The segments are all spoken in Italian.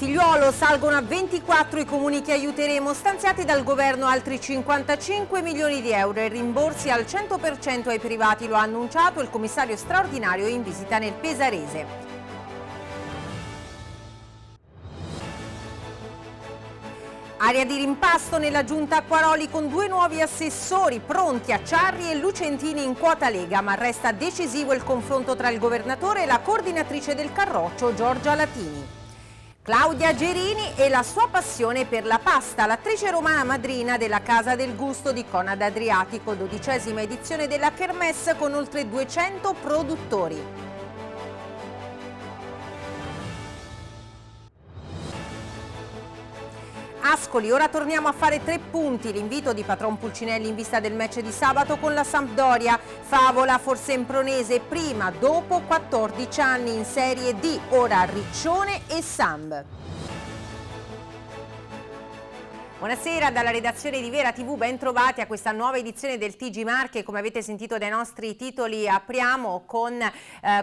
Figliuolo salgono a 24 i comuni che aiuteremo, stanziati dal governo altri 55 milioni di euro e rimborsi al 100% ai privati, lo ha annunciato il commissario straordinario in visita nel Pesarese. Aria di rimpasto nella giunta Acquaroli con due nuovi assessori pronti a Ciarri e Lucentini in quota Lega, ma resta decisivo il confronto tra il governatore e la coordinatrice del Carroccio Giorgia Latini. Claudia Gerini e la sua passione per la pasta, l'attrice romana madrina della Casa del Gusto di Conad Adriatico, dodicesima edizione della Kermesse con oltre 200 produttori. Ascoli, ora torniamo a fare tre punti, l'invito di Patron Pulcinelli in vista del match di sabato con la Sampdoria, Favola forse Sempronese prima, dopo 14 anni in Serie D, ora Riccione e Samb. Buonasera dalla redazione di Vera TV, ben trovati a questa nuova edizione del TG Marche. Come avete sentito dai nostri titoli apriamo con eh,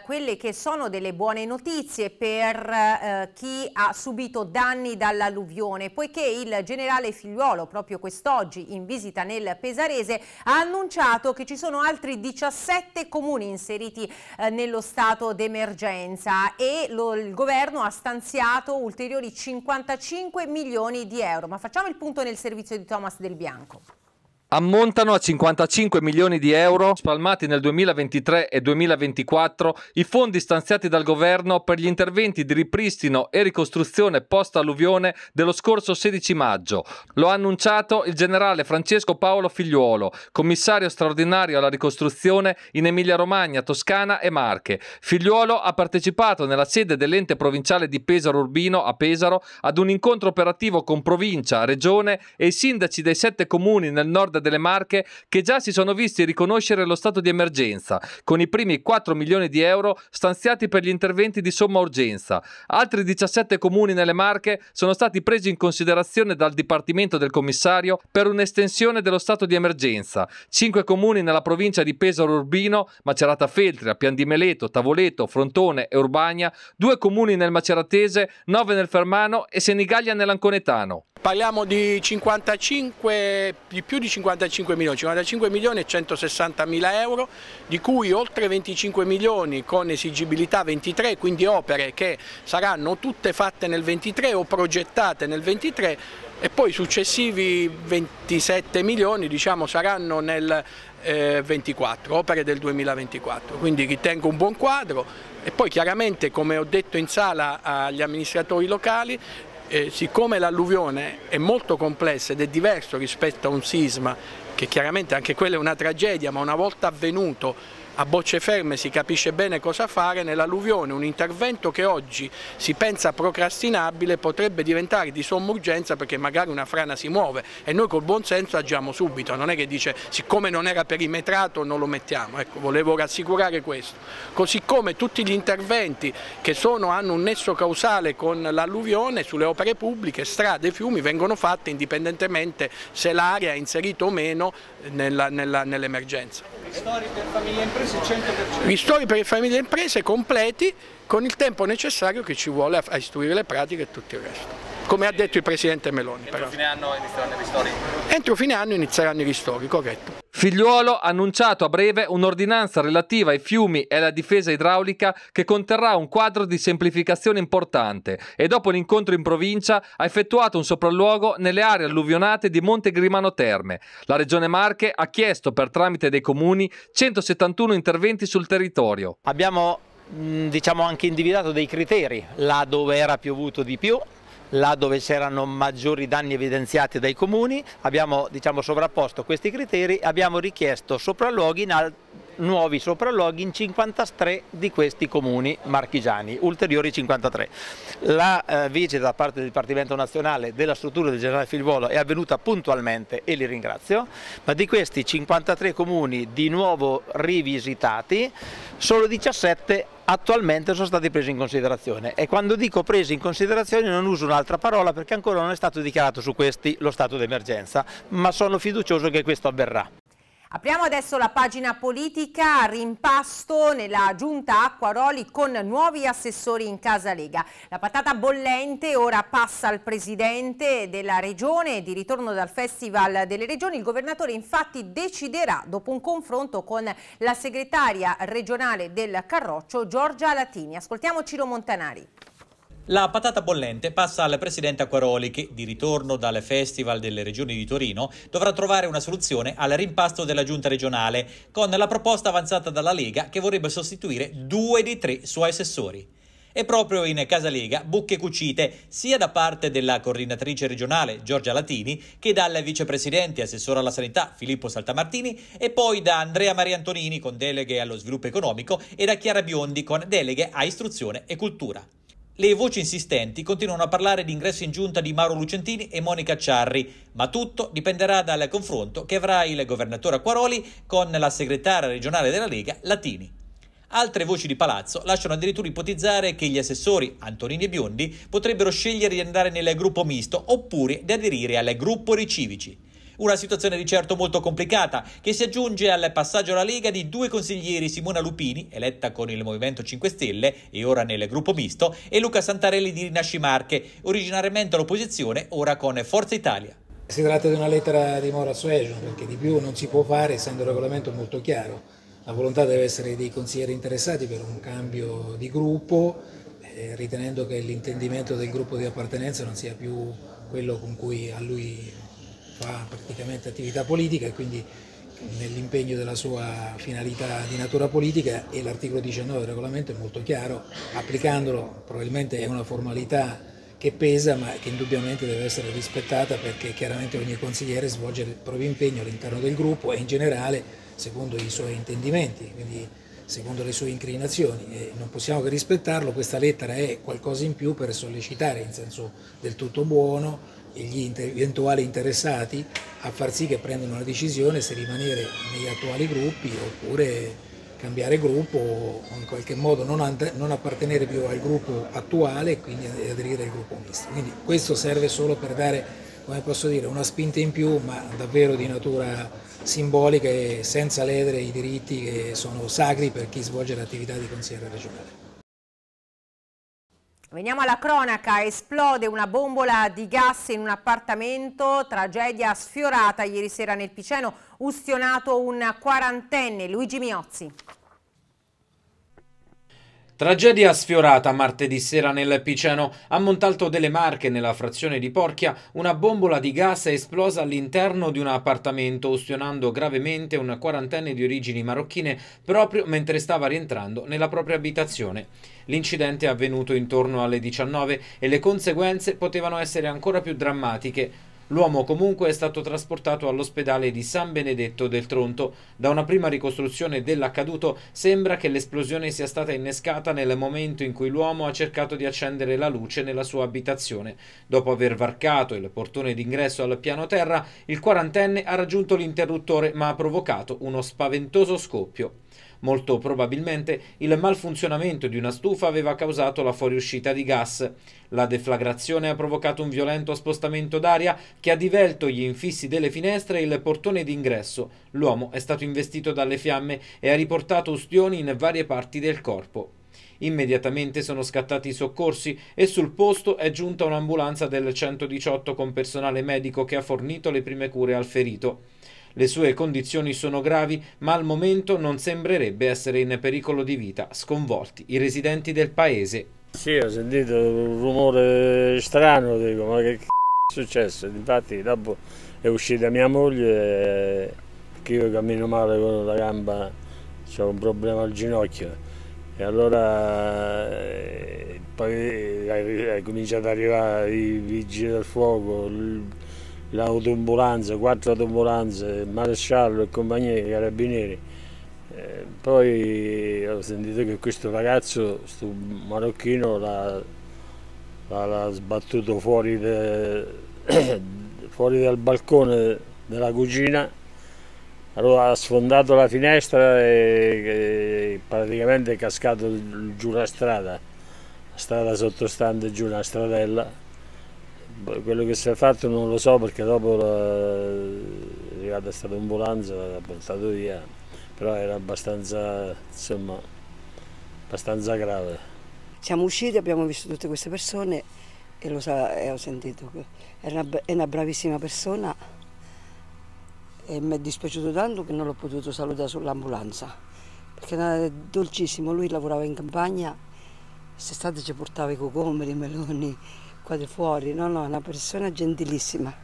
quelle che sono delle buone notizie per eh, chi ha subito danni dall'alluvione, poiché il generale Figliuolo proprio quest'oggi in visita nel Pesarese ha annunciato che ci sono altri 17 comuni inseriti eh, nello stato d'emergenza e lo, il governo ha stanziato ulteriori 55 milioni di euro. Ma facciamo il punto punto nel servizio di Thomas Del Bianco ammontano a 55 milioni di euro spalmati nel 2023 e 2024 i fondi stanziati dal governo per gli interventi di ripristino e ricostruzione post-alluvione dello scorso 16 maggio. Lo ha annunciato il generale Francesco Paolo Figliuolo, commissario straordinario alla ricostruzione in Emilia-Romagna, Toscana e Marche. Figliuolo ha partecipato nella sede dell'ente provinciale di Pesaro Urbino a Pesaro ad un incontro operativo con provincia, regione e i sindaci dei sette comuni nel nord delle Marche che già si sono visti riconoscere lo stato di emergenza, con i primi 4 milioni di euro stanziati per gli interventi di somma urgenza. Altri 17 comuni nelle Marche sono stati presi in considerazione dal Dipartimento del Commissario per un'estensione dello stato di emergenza. 5 comuni nella provincia di Pesaro Urbino, Macerata Feltria, Pian di Meleto, Tavoleto, Frontone e Urbania, 2 comuni nel Maceratese, 9 nel Fermano e Senigallia nell'Anconetano. Parliamo di 55, di più di 55 milioni, 55 milioni e 160 mila euro, di cui oltre 25 milioni con esigibilità 23, quindi opere che saranno tutte fatte nel 23 o progettate nel 23 e poi successivi 27 milioni diciamo, saranno nel eh, 24, opere del 2024, quindi ritengo un buon quadro. E poi chiaramente come ho detto in sala agli amministratori locali eh, siccome l'alluvione è molto complessa ed è diverso rispetto a un sisma, che chiaramente anche quella è una tragedia, ma una volta avvenuto a bocce ferme si capisce bene cosa fare, nell'alluvione un intervento che oggi si pensa procrastinabile potrebbe diventare di somma urgenza perché magari una frana si muove e noi col buon senso agiamo subito, non è che dice siccome non era perimetrato non lo mettiamo, ecco, volevo rassicurare questo. Così come tutti gli interventi che sono, hanno un nesso causale con l'alluvione sulle opere pubbliche, strade, fiumi vengono fatte indipendentemente se l'area è inserita o meno nell'emergenza. Ristori per famiglie e imprese 100%. Ristori per famiglie e imprese completi con il tempo necessario che ci vuole a istruire le pratiche e tutto il resto come ha detto il Presidente Meloni. Entro però. fine anno inizieranno i ristori? Entro fine anno inizieranno i ristori, corretto. Figliuolo ha annunciato a breve un'ordinanza relativa ai fiumi e alla difesa idraulica che conterrà un quadro di semplificazione importante e dopo l'incontro in provincia ha effettuato un sopralluogo nelle aree alluvionate di Monte Grimano Terme. La Regione Marche ha chiesto per tramite dei comuni 171 interventi sul territorio. Abbiamo diciamo anche individuato dei criteri là dove era piovuto di più là dove c'erano maggiori danni evidenziati dai comuni, abbiamo diciamo, sovrapposto questi criteri e abbiamo richiesto sopralluoghi in nuovi sopralluoghi in 53 di questi comuni marchigiani, ulteriori 53. La eh, visita da parte del Dipartimento Nazionale della struttura del generale Filvolo è avvenuta puntualmente e li ringrazio, ma di questi 53 comuni di nuovo rivisitati, solo 17 attualmente sono stati presi in considerazione e quando dico presi in considerazione non uso un'altra parola perché ancora non è stato dichiarato su questi lo stato d'emergenza, ma sono fiducioso che questo avverrà. Apriamo adesso la pagina politica, rimpasto nella giunta Acquaroli con nuovi assessori in Casa Lega. La patata bollente ora passa al presidente della regione, di ritorno dal Festival delle Regioni. Il governatore infatti deciderà, dopo un confronto con la segretaria regionale del Carroccio, Giorgia Latini. Ascoltiamo Ciro Montanari. La patata bollente passa al presidente Acquaroli che, di ritorno dal Festival delle Regioni di Torino, dovrà trovare una soluzione al rimpasto della giunta regionale, con la proposta avanzata dalla Lega che vorrebbe sostituire due dei tre suoi assessori. E proprio in Casa Lega bucche cucite sia da parte della coordinatrice regionale Giorgia Latini che dal vicepresidente e assessore alla sanità Filippo Saltamartini e poi da Andrea Maria Antonini con deleghe allo sviluppo economico e da Chiara Biondi con deleghe a istruzione e cultura. Le voci insistenti continuano a parlare di ingresso in giunta di Mauro Lucentini e Monica Ciarri, ma tutto dipenderà dal confronto che avrà il governatore Acquaroli con la segretaria regionale della Lega, Latini. Altre voci di palazzo lasciano addirittura ipotizzare che gli assessori Antonini e Biondi potrebbero scegliere di andare nel gruppo misto oppure di aderire al gruppo dei civici. Una situazione di certo molto complicata che si aggiunge al passaggio alla Lega di due consiglieri Simona Lupini, eletta con il Movimento 5 Stelle e ora nel gruppo misto, e Luca Santarelli di Rinasci Marche, originariamente all'opposizione, ora con Forza Italia. Si tratta di una lettera di moral suasion perché di più non si può fare essendo il regolamento molto chiaro. La volontà deve essere dei consiglieri interessati per un cambio di gruppo, eh, ritenendo che l'intendimento del gruppo di appartenenza non sia più quello con cui a lui fa praticamente attività politica e quindi nell'impegno della sua finalità di natura politica e l'articolo 19 del regolamento è molto chiaro, applicandolo probabilmente è una formalità che pesa ma che indubbiamente deve essere rispettata perché chiaramente ogni consigliere svolge il proprio impegno all'interno del gruppo e in generale secondo i suoi intendimenti, quindi secondo le sue inclinazioni e non possiamo che rispettarlo, questa lettera è qualcosa in più per sollecitare in senso del tutto buono gli eventuali interessati a far sì che prendano una decisione se rimanere negli attuali gruppi oppure cambiare gruppo o in qualche modo non, non appartenere più al gruppo attuale e quindi aderire al gruppo misto. Quindi questo serve solo per dare, come posso dire, una spinta in più ma davvero di natura simbolica e senza ledere i diritti che sono sacri per chi svolge l'attività di consigliere regionale. Veniamo alla cronaca, esplode una bombola di gas in un appartamento, tragedia sfiorata ieri sera nel Piceno, ustionato un quarantenne, Luigi Miozzi. Tragedia sfiorata martedì sera nel Piceno. A Montalto delle Marche, nella frazione di Porchia, una bombola di gas è esplosa all'interno di un appartamento, ustionando gravemente un quarantenne di origini marocchine proprio mentre stava rientrando nella propria abitazione. L'incidente è avvenuto intorno alle 19 e le conseguenze potevano essere ancora più drammatiche. L'uomo comunque è stato trasportato all'ospedale di San Benedetto del Tronto. Da una prima ricostruzione dell'accaduto sembra che l'esplosione sia stata innescata nel momento in cui l'uomo ha cercato di accendere la luce nella sua abitazione. Dopo aver varcato il portone d'ingresso al piano terra, il quarantenne ha raggiunto l'interruttore ma ha provocato uno spaventoso scoppio. Molto probabilmente il malfunzionamento di una stufa aveva causato la fuoriuscita di gas. La deflagrazione ha provocato un violento spostamento d'aria che ha divelto gli infissi delle finestre e il portone d'ingresso. L'uomo è stato investito dalle fiamme e ha riportato ustioni in varie parti del corpo. Immediatamente sono scattati i soccorsi e sul posto è giunta un'ambulanza del 118 con personale medico che ha fornito le prime cure al ferito. Le sue condizioni sono gravi, ma al momento non sembrerebbe essere in pericolo di vita, sconvolti i residenti del paese. Sì, ho sentito un rumore strano, dico, ma che c***o è successo? Infatti dopo è uscita mia moglie, che io cammino male con la gamba, ho un problema al ginocchio. E allora eh, poi è cominciato ad arrivare i vigili del fuoco, l'autoambulanza, quattro autoambulanze, il maresciallo e compagnia dei carabinieri. Eh, poi ho sentito che questo ragazzo, questo marocchino, l'ha sbattuto fuori, de, fuori dal balcone della cucina, allora ha sfondato la finestra e, e praticamente è cascato giù la strada, la strada sottostante giù una stradella quello che si è fatto non lo so perché dopo la, arrivata questa ambulanza, l'ha portato via, però era abbastanza, insomma, abbastanza grave. Siamo usciti, abbiamo visto tutte queste persone e, lo sa, e ho sentito che è una, è una bravissima persona e mi è dispiaciuto tanto che non l'ho potuto salutare sull'ambulanza perché era dolcissimo, lui lavorava in campagna, quest'estate ci portava i cocomeri, i meloni qua di fuori, no no, una persona gentilissima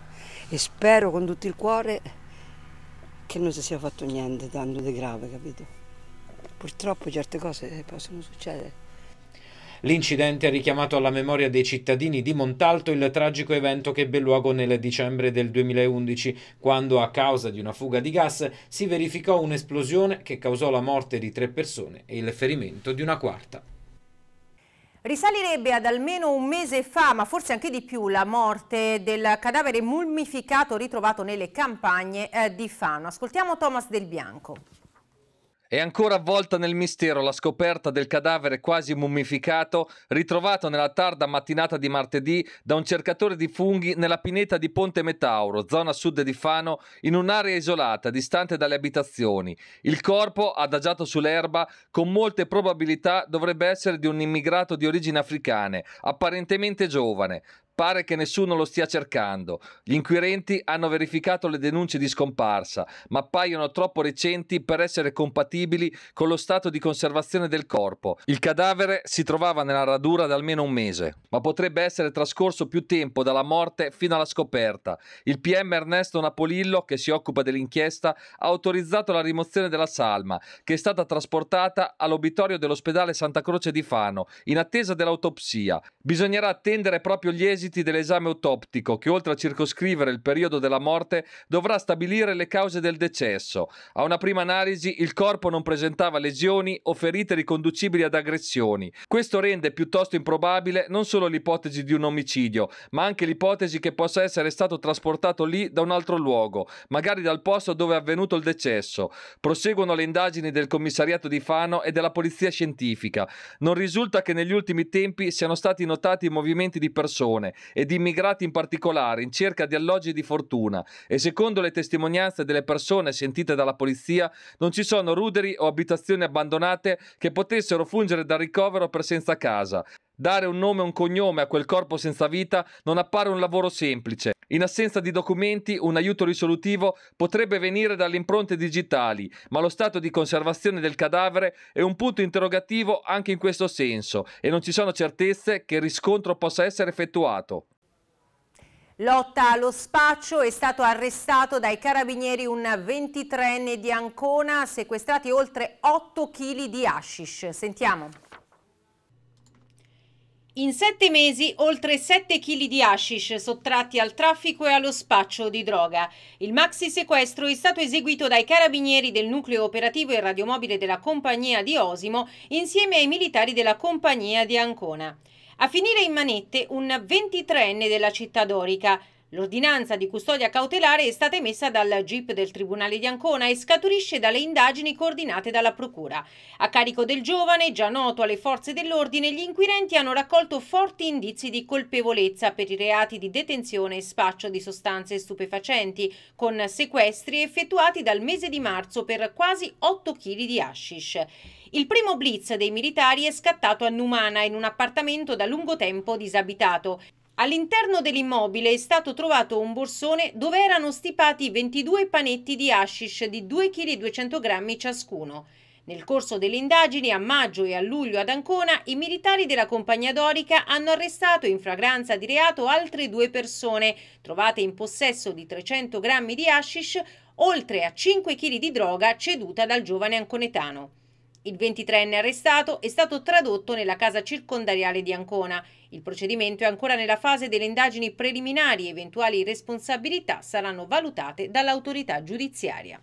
e spero con tutto il cuore che non si sia fatto niente tanto di grave, capito? Purtroppo certe cose possono succedere. L'incidente ha richiamato alla memoria dei cittadini di Montalto il tragico evento che ebbe luogo nel dicembre del 2011, quando a causa di una fuga di gas si verificò un'esplosione che causò la morte di tre persone e il ferimento di una quarta. Risalirebbe ad almeno un mese fa, ma forse anche di più, la morte del cadavere mummificato ritrovato nelle campagne eh, di Fano. Ascoltiamo Thomas Del Bianco. È ancora avvolta nel mistero la scoperta del cadavere quasi mummificato ritrovato nella tarda mattinata di martedì da un cercatore di funghi nella pineta di Ponte Metauro, zona sud di Fano, in un'area isolata, distante dalle abitazioni. Il corpo, adagiato sull'erba, con molte probabilità dovrebbe essere di un immigrato di origini africane, apparentemente giovane. Pare che nessuno lo stia cercando. Gli inquirenti hanno verificato le denunce di scomparsa, ma appaiono troppo recenti per essere compatibili con lo stato di conservazione del corpo. Il cadavere si trovava nella radura da almeno un mese, ma potrebbe essere trascorso più tempo dalla morte fino alla scoperta. Il PM Ernesto Napolillo, che si occupa dell'inchiesta, ha autorizzato la rimozione della salma, che è stata trasportata all'obitorio dell'ospedale Santa Croce di Fano, in attesa dell'autopsia. Bisognerà attendere proprio gli esiti esiti dell'esame autoptico che oltre a circoscrivere il periodo della morte dovrà stabilire le cause del decesso. A una prima analisi il corpo non presentava lesioni o ferite riconducibili ad aggressioni. Questo rende piuttosto improbabile non solo l'ipotesi di un omicidio, ma anche l'ipotesi che possa essere stato trasportato lì da un altro luogo, magari dal posto dove è avvenuto il decesso. Proseguono le indagini del commissariato di Fano e della polizia scientifica. Non risulta che negli ultimi tempi siano stati notati movimenti di e di immigrati in particolare in cerca di alloggi di fortuna e secondo le testimonianze delle persone sentite dalla polizia non ci sono ruderi o abitazioni abbandonate che potessero fungere da ricovero per senza casa. Dare un nome e un cognome a quel corpo senza vita non appare un lavoro semplice. In assenza di documenti, un aiuto risolutivo potrebbe venire dalle impronte digitali, ma lo stato di conservazione del cadavere è un punto interrogativo anche in questo senso e non ci sono certezze che il riscontro possa essere effettuato. Lotta allo spaccio è stato arrestato dai carabinieri un 23enne di Ancona, sequestrati oltre 8 kg di hashish. Sentiamo. In sette mesi oltre 7 kg di hashish sottratti al traffico e allo spaccio di droga. Il maxi sequestro è stato eseguito dai carabinieri del nucleo operativo e radiomobile della compagnia di Osimo insieme ai militari della compagnia di Ancona. A finire in manette un 23enne della città dorica, L'ordinanza di custodia cautelare è stata emessa dal GIP del Tribunale di Ancona e scaturisce dalle indagini coordinate dalla Procura. A carico del giovane, già noto alle forze dell'ordine, gli inquirenti hanno raccolto forti indizi di colpevolezza per i reati di detenzione e spaccio di sostanze stupefacenti, con sequestri effettuati dal mese di marzo per quasi 8 kg di hashish. Il primo blitz dei militari è scattato a Numana in un appartamento da lungo tempo disabitato. All'interno dell'immobile è stato trovato un borsone dove erano stipati 22 panetti di hashish di 2,2 kg ciascuno. Nel corso delle indagini a maggio e a luglio ad Ancona, i militari della compagnia dorica hanno arrestato in fragranza di reato altre due persone, trovate in possesso di 300 grammi di hashish, oltre a 5 kg di droga ceduta dal giovane anconetano. Il 23enne arrestato è stato tradotto nella casa circondariale di Ancona. Il procedimento è ancora nella fase delle indagini preliminari e eventuali responsabilità saranno valutate dall'autorità giudiziaria.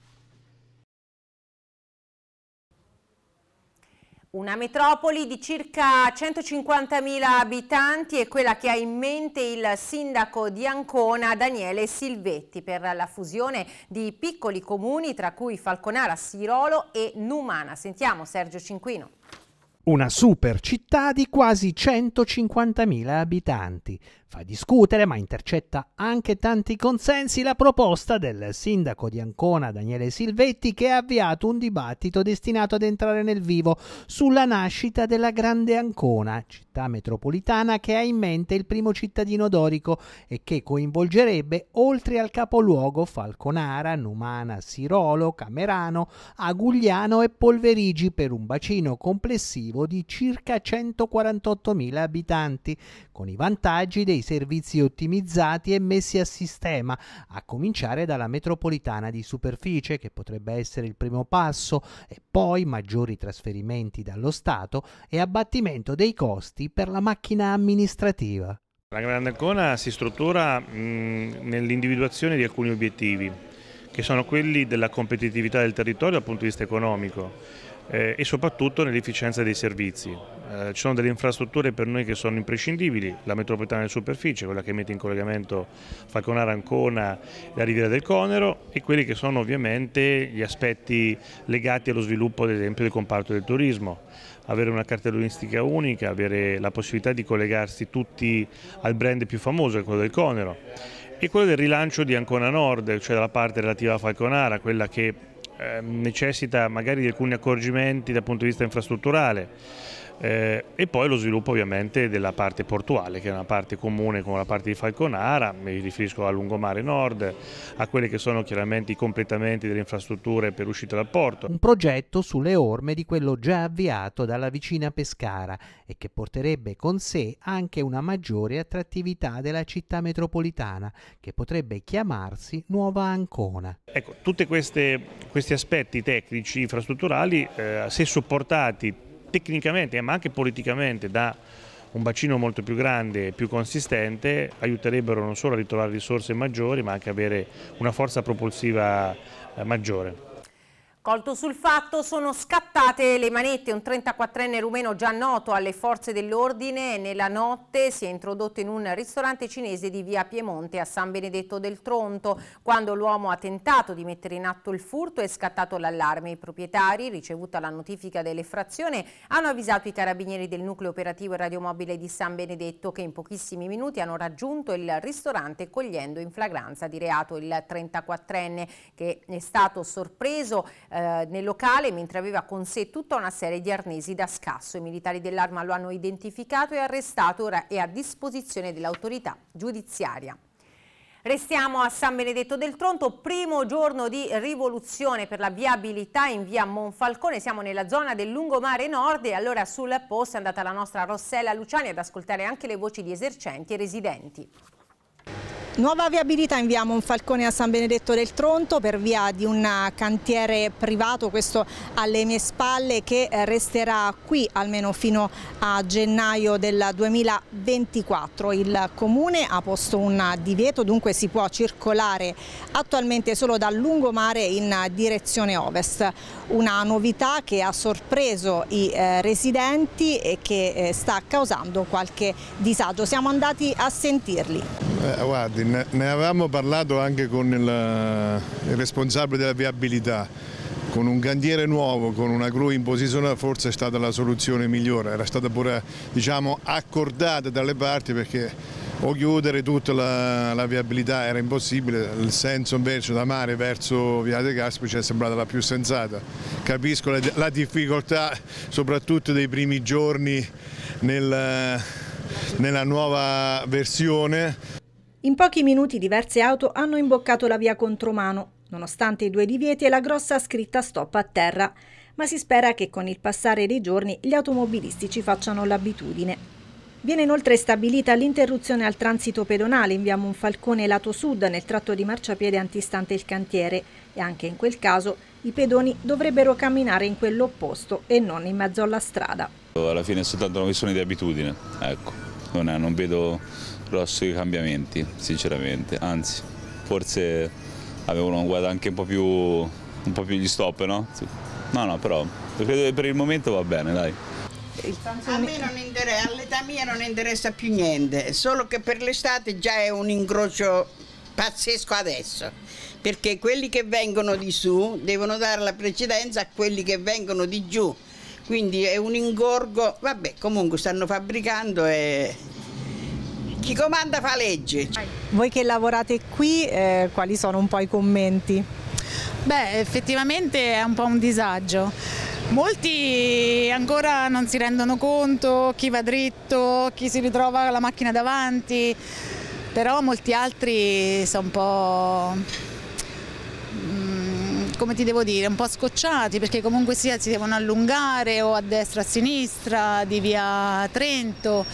Una metropoli di circa 150.000 abitanti è quella che ha in mente il sindaco di Ancona Daniele Silvetti per la fusione di piccoli comuni tra cui Falconara, Sirolo e Numana. Sentiamo Sergio Cinquino. Una super città di quasi 150.000 abitanti. Fa discutere, ma intercetta anche tanti consensi, la proposta del sindaco di Ancona Daniele Silvetti che ha avviato un dibattito destinato ad entrare nel vivo sulla nascita della Grande Ancona, città metropolitana che ha in mente il primo cittadino dorico e che coinvolgerebbe, oltre al capoluogo, Falconara, Numana, Sirolo, Camerano, Agugliano e Polverigi per un bacino complessivo di circa 148.000 abitanti, con i vantaggi dei servizi ottimizzati e messi a sistema, a cominciare dalla metropolitana di superficie, che potrebbe essere il primo passo, e poi maggiori trasferimenti dallo Stato e abbattimento dei costi per la macchina amministrativa. La Grande Ancona si struttura nell'individuazione di alcuni obiettivi, che sono quelli della competitività del territorio dal punto di vista economico eh, e soprattutto nell'efficienza dei servizi. Eh, ci sono delle infrastrutture per noi che sono imprescindibili, la metropolitana di superficie, quella che mette in collegamento Falconara Ancona e la Riviera del Conero e quelli che sono ovviamente gli aspetti legati allo sviluppo ad esempio del comparto del turismo avere una cartellonistica unica, avere la possibilità di collegarsi tutti al brand più famoso, che è quello del Conero, e quello del rilancio di Ancona Nord, cioè dalla parte relativa a Falconara, quella che necessita magari di alcuni accorgimenti dal punto di vista infrastrutturale eh, e poi lo sviluppo ovviamente della parte portuale che è una parte comune con la parte di Falconara, mi riferisco a lungomare nord, a quelli che sono chiaramente i completamenti delle infrastrutture per uscita dal porto. Un progetto sulle orme di quello già avviato dalla vicina Pescara e che porterebbe con sé anche una maggiore attrattività della città metropolitana che potrebbe chiamarsi Nuova Ancona. Ecco, tutti questi aspetti tecnici, infrastrutturali, eh, se supportati tecnicamente ma anche politicamente da un bacino molto più grande e più consistente aiuterebbero non solo a ritrovare risorse maggiori ma anche avere una forza propulsiva eh, maggiore. Colto sul fatto sono scattate le manette, un 34enne rumeno già noto alle forze dell'ordine nella notte si è introdotto in un ristorante cinese di via Piemonte a San Benedetto del Tronto. Quando l'uomo ha tentato di mettere in atto il furto è scattato l'allarme. I proprietari, ricevuta la notifica dell'effrazione, hanno avvisato i carabinieri del nucleo operativo e radiomobile di San Benedetto che in pochissimi minuti hanno raggiunto il ristorante cogliendo in flagranza di reato il 34enne che è stato sorpreso eh, nel locale mentre aveva con sé tutta una serie di arnesi da scasso. I militari dell'arma lo hanno identificato e arrestato, ora è a disposizione dell'autorità giudiziaria. Restiamo a San Benedetto del Tronto, primo giorno di rivoluzione per la viabilità in via Monfalcone, siamo nella zona del lungomare nord e allora sul posto è andata la nostra Rossella Luciani ad ascoltare anche le voci di esercenti e residenti. Nuova viabilità in via Monfalcone a San Benedetto del Tronto per via di un cantiere privato, questo alle mie spalle, che resterà qui almeno fino a gennaio del 2024. Il Comune ha posto un divieto, dunque si può circolare attualmente solo dal lungomare in direzione ovest. Una novità che ha sorpreso i eh, residenti e che eh, sta causando qualche disagio. Siamo andati a sentirli. Eh, guardi, ne, avevamo parlato anche con il, il responsabile della viabilità. Con un cantiere nuovo, con una gru in posizione forse è stata la soluzione migliore, era stata pure diciamo, accordata dalle parti perché o chiudere tutta la, la, viabilità era impossibile, il senso invece da mare verso Via De Gaspi ci è sembrata la più sensata. Capisco la, la difficoltà soprattutto dei primi giorni nel, nella nuova versione. In pochi minuti diverse auto hanno imboccato la via Contromano, nonostante i due divieti e la grossa scritta stop a terra, ma si spera che con il passare dei giorni gli automobilisti ci facciano l'abitudine. Viene inoltre stabilita l'interruzione al transito pedonale in via Monfalcone lato sud nel tratto di marciapiede antistante il cantiere e anche in quel caso i pedoni dovrebbero camminare in quello opposto e non in mezzo alla strada. Alla fine è soltanto una questione di abitudine, ecco. non, è, non vedo grossi cambiamenti, sinceramente, anzi, forse avevano guardato anche un po' più, un po' più gli stop, no? No, no, però credo che per il momento va bene, dai. A me non interessa, all'età mia non interessa più niente, solo che per l'estate già è un incrocio pazzesco adesso, perché quelli che vengono di su devono dare la precedenza a quelli che vengono di giù quindi è un ingorgo, vabbè comunque stanno fabbricando e chi comanda fa legge. Voi che lavorate qui, eh, quali sono un po' i commenti? Beh, effettivamente è un po' un disagio. Molti ancora non si rendono conto, chi va dritto, chi si ritrova la macchina davanti, però molti altri sono un po' mm, come ti devo dire, un po' scocciati perché comunque sia si devono allungare o a destra o a sinistra di via Trento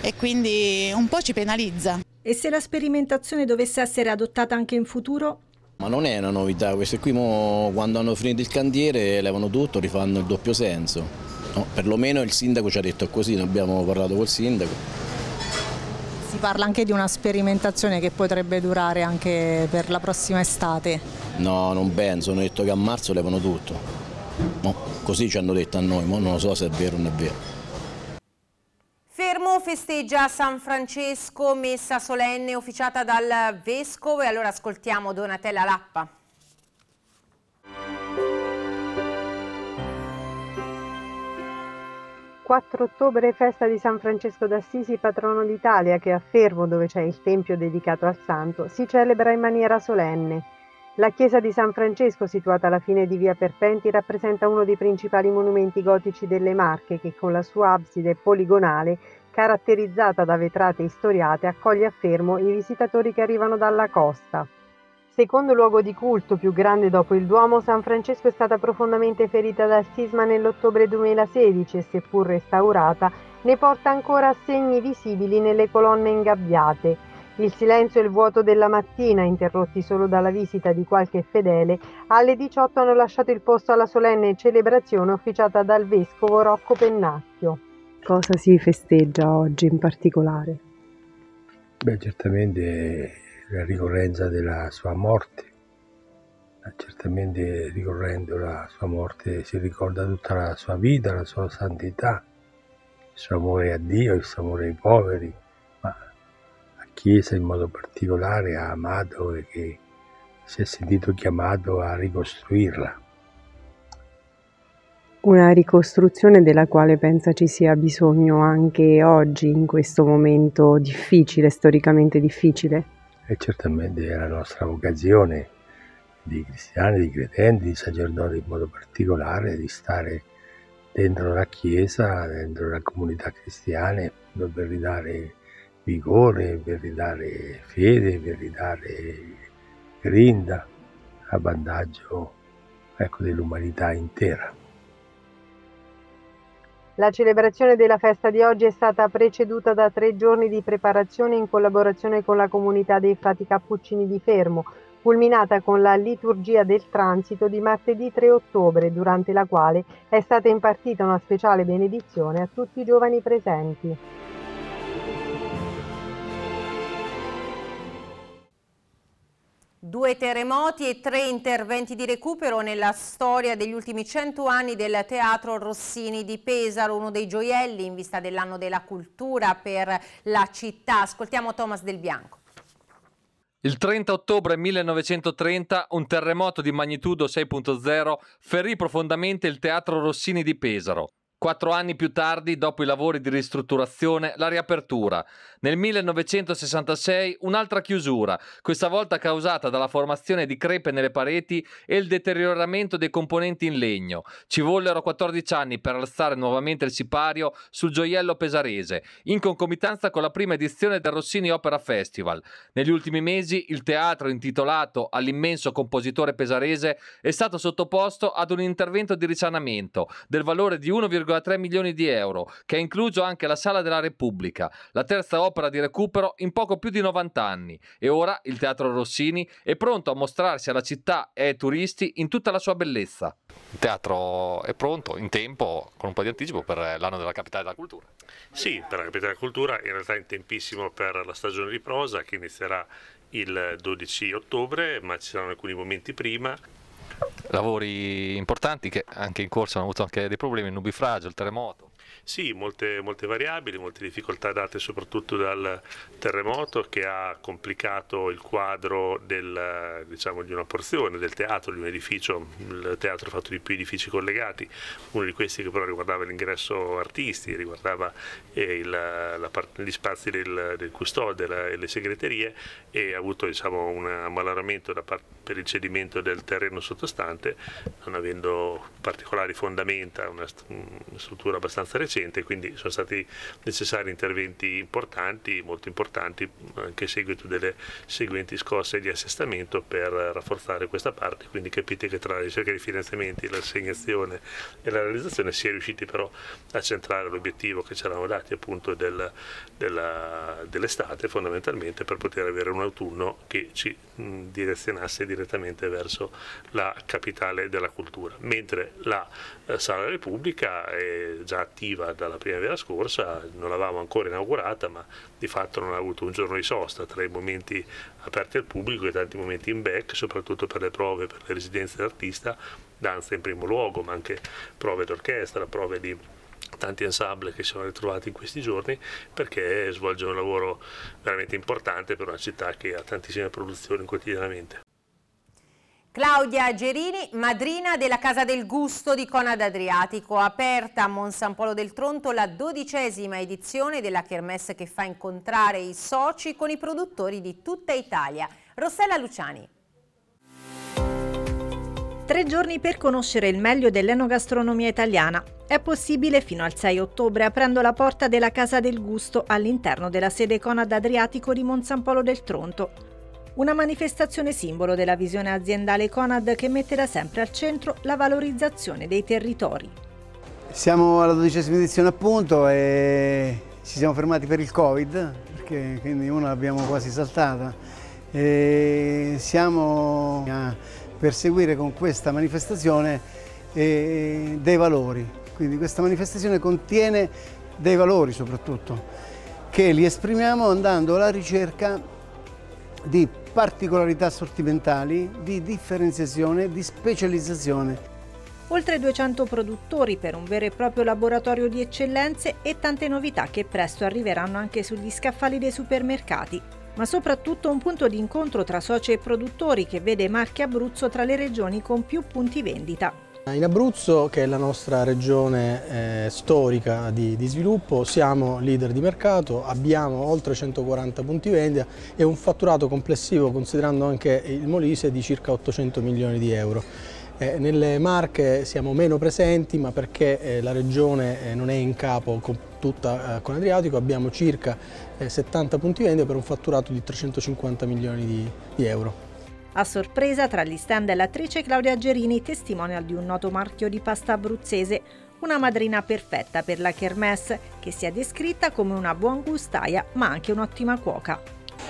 e quindi un po' ci penalizza. E se la sperimentazione dovesse essere adottata anche in futuro? Ma non è una novità, queste qui mo, quando hanno finito il cantiere levano tutto, rifanno il doppio senso. No, perlomeno il sindaco ci ha detto così, noi abbiamo parlato col sindaco. Si parla anche di una sperimentazione che potrebbe durare anche per la prossima estate. No, non penso, hanno detto che a marzo levano tutto. No, così ci hanno detto a noi, ma non lo so se è vero o non è vero. Fermo festeggia San Francesco, messa solenne officiata dal Vescovo e allora ascoltiamo Donatella Lappa. «4 ottobre, festa di San Francesco d'Assisi, patrono d'Italia, che a Fermo, dove c'è il tempio dedicato al santo, si celebra in maniera solenne. La chiesa di San Francesco, situata alla fine di via Perpenti, rappresenta uno dei principali monumenti gotici delle Marche che con la sua abside poligonale, caratterizzata da vetrate istoriate, accoglie a Fermo i visitatori che arrivano dalla costa. Secondo luogo di culto più grande dopo il Duomo, San Francesco è stata profondamente ferita dal sisma nell'ottobre 2016 e seppur restaurata, ne porta ancora segni visibili nelle colonne ingabbiate. Il silenzio e il vuoto della mattina, interrotti solo dalla visita di qualche fedele, alle 18 hanno lasciato il posto alla solenne celebrazione officiata dal vescovo Rocco Pennacchio. Cosa si festeggia oggi in particolare? Beh, certamente la ricorrenza della sua morte. Certamente ricorrendo la sua morte si ricorda tutta la sua vita, la sua santità, il suo amore a Dio, il suo amore ai poveri, Chiesa in modo particolare ha amato e che si è sentito chiamato a ricostruirla. Una ricostruzione della quale pensa ci sia bisogno anche oggi, in questo momento difficile, storicamente difficile? E certamente è la nostra vocazione di cristiani, di credenti, di sacerdoti in modo particolare, di stare dentro la Chiesa, dentro la comunità cristiana, per ridare vigore, per ridare fede, per ridare grinda a vantaggio ecco, dell'umanità intera. La celebrazione della festa di oggi è stata preceduta da tre giorni di preparazione in collaborazione con la comunità dei frati cappuccini di Fermo, culminata con la liturgia del transito di martedì 3 ottobre, durante la quale è stata impartita una speciale benedizione a tutti i giovani presenti. Due terremoti e tre interventi di recupero nella storia degli ultimi cento anni del Teatro Rossini di Pesaro, uno dei gioielli in vista dell'anno della cultura per la città. Ascoltiamo Thomas Del Bianco. Il 30 ottobre 1930 un terremoto di magnitudo 6.0 ferì profondamente il Teatro Rossini di Pesaro. Quattro anni più tardi, dopo i lavori di ristrutturazione, la riapertura. Nel 1966 un'altra chiusura, questa volta causata dalla formazione di crepe nelle pareti e il deterioramento dei componenti in legno. Ci vollero 14 anni per alzare nuovamente il sipario sul gioiello pesarese, in concomitanza con la prima edizione del Rossini Opera Festival. Negli ultimi mesi il teatro intitolato all'immenso compositore pesarese è stato sottoposto ad un intervento di risanamento del valore di 1,5 1,3 milioni di euro, che ha incluso anche la Sala della Repubblica, la terza opera di recupero in poco più di 90 anni. E ora il Teatro Rossini è pronto a mostrarsi alla città e ai turisti in tutta la sua bellezza. Il teatro è pronto, in tempo, con un po' di anticipo per l'anno della Capitale della Cultura. Sì, per la Capitale della Cultura, in realtà in tempissimo per la stagione di prosa che inizierà il 12 ottobre, ma ci saranno alcuni momenti prima lavori importanti che anche in corso hanno avuto anche dei problemi, il nubifragio, il terremoto. Sì, molte, molte variabili, molte difficoltà date soprattutto dal terremoto che ha complicato il quadro del, diciamo, di una porzione del teatro, di un edificio, il teatro fatto di più edifici collegati, uno di questi che però riguardava l'ingresso artisti, riguardava eh, il, la, gli spazi del, del custode e le segreterie e ha avuto diciamo, un ammalaramento per il cedimento del terreno sottostante, non avendo particolari fondamenta, una, una struttura abbastanza recente, quindi sono stati necessari interventi importanti, molto importanti, anche a seguito delle seguenti scosse di assestamento per rafforzare questa parte, quindi capite che tra la ricerca di finanziamenti, l'assegnazione e la realizzazione si è riusciti però a centrare l'obiettivo che ci eravamo dati appunto del, dell'estate fondamentalmente per poter avere un autunno che ci direzionasse direttamente verso la capitale della cultura, mentre la eh, Sala Repubblica è già attiva dalla primavera scorsa, non l'avevamo ancora inaugurata ma di fatto non ha avuto un giorno di sosta tra i momenti aperti al pubblico e tanti momenti in back, soprattutto per le prove, per le residenze dell'artista, danza in primo luogo, ma anche prove d'orchestra, prove di tanti ensemble che si sono ritrovati in questi giorni perché svolge un lavoro veramente importante per una città che ha tantissime produzioni quotidianamente. Claudia Gerini, madrina della Casa del Gusto di Conad Adriatico, aperta a Monsan Polo del Tronto la dodicesima edizione della Kermesse che fa incontrare i soci con i produttori di tutta Italia. Rossella Luciani. Tre giorni per conoscere il meglio dell'enogastronomia italiana. È possibile fino al 6 ottobre aprendo la porta della Casa del Gusto all'interno della sede Conad Adriatico di Monsan Polo del Tronto. Una manifestazione simbolo della visione aziendale Conad che mette da sempre al centro la valorizzazione dei territori. Siamo alla dodicesima edizione appunto e ci siamo fermati per il Covid, perché quindi una l'abbiamo quasi saltata. E siamo a perseguire con questa manifestazione dei valori, quindi questa manifestazione contiene dei valori soprattutto, che li esprimiamo andando alla ricerca di particolarità sortimentali, di differenziazione, di specializzazione. Oltre 200 produttori per un vero e proprio laboratorio di eccellenze e tante novità che presto arriveranno anche sugli scaffali dei supermercati, ma soprattutto un punto di incontro tra soci e produttori che vede Marche Abruzzo tra le regioni con più punti vendita. In Abruzzo, che è la nostra regione eh, storica di, di, sviluppo, siamo leader di mercato, abbiamo oltre 140 punti vendita e un fatturato complessivo, considerando anche il Molise, di circa 800 milioni di euro. Eh, nelle Marche siamo meno presenti, ma perché eh, la regione eh, non è in capo con tutta eh, con Adriatico, abbiamo circa 70 eh, punti vendita per un fatturato di 350 milioni di, di euro. A sorpresa, tra gli stand è l'attrice Claudia Gerini, testimonial di un noto marchio di pasta abruzzese, una madrina perfetta per la kermesse, che si è descritta come una buon gustaia ma anche un'ottima cuoca.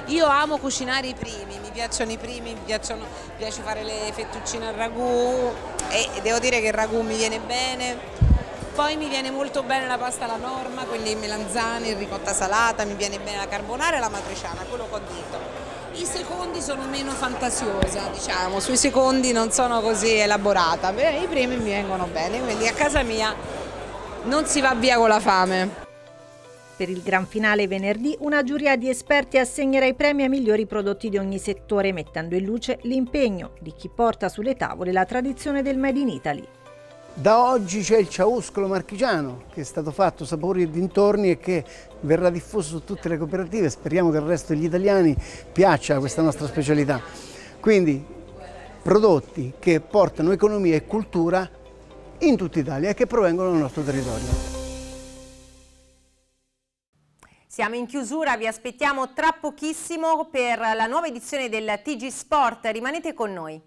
Io amo cucinare i primi, mi piacciono i primi, mi, piacciono, mi piace fare le fettuccine al ragù e devo dire che il ragù mi viene bene. Poi mi viene molto bene la pasta alla norma, quindi il ricotta salata, mi viene bene la carbonara e la matriciana, quello che ho detto. I secondi sono meno fantasiosa, diciamo, sui secondi non sono così elaborata, Beh, i primi mi vengono bene, quindi a casa mia non si va via con la fame. Per il gran finale venerdì una giuria di esperti assegnerà i premi ai migliori prodotti di ogni settore, mettendo in luce l'impegno di chi porta sulle tavole la tradizione del Made in Italy. Da oggi c'è il ciauscolo marchigiano che è stato fatto sapori e dintorni e che verrà diffuso su tutte le cooperative. Speriamo che il resto degli italiani piaccia questa nostra specialità. Quindi prodotti che portano economia e cultura in tutta Italia e che provengono dal nostro territorio. Siamo in chiusura, vi aspettiamo tra pochissimo per la nuova edizione del TG Sport, rimanete con noi.